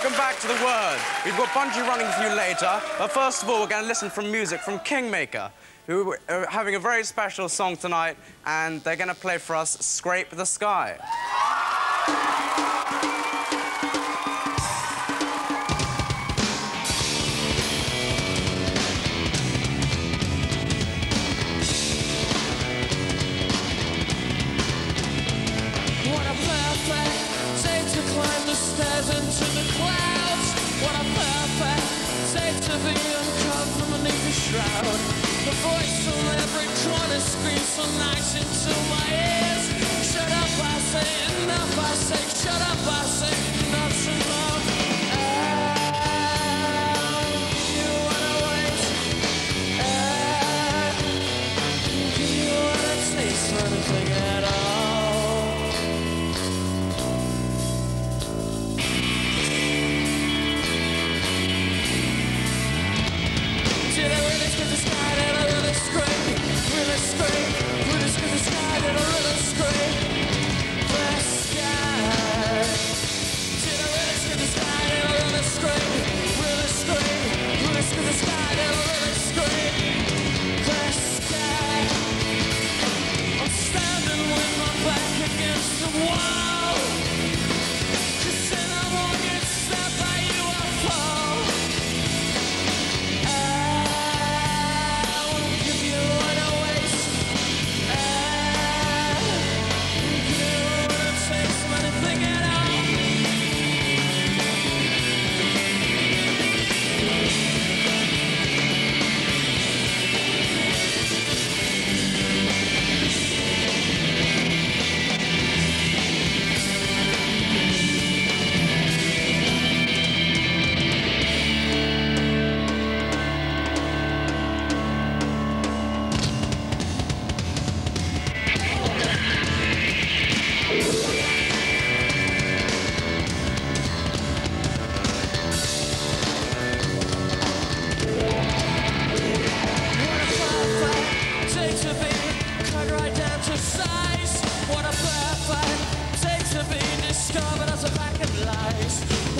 welcome back to The Word. We've got bungee running for you later, but first of all, we're going to listen from music from Kingmaker, who are having a very special song tonight, and they're going to play for us Scrape the Sky. so nice into my. Shut up, I say, enough, I say, shut up, I say, enough's enough. Anything at all. Did I really the sky? Did I really? Really?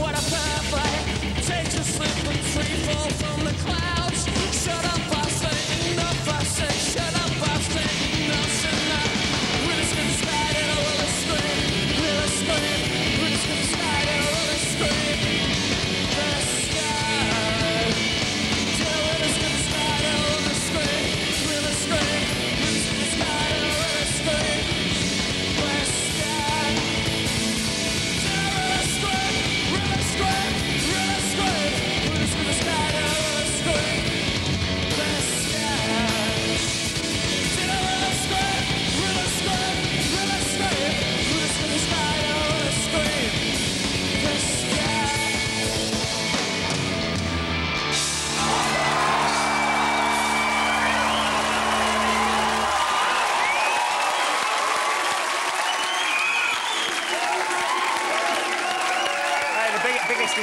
what I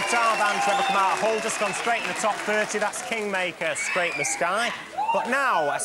Tarvan to ever Trevor Kamara. Hall just gone straight in the top 30. That's Kingmaker, Scrape the Sky. But now...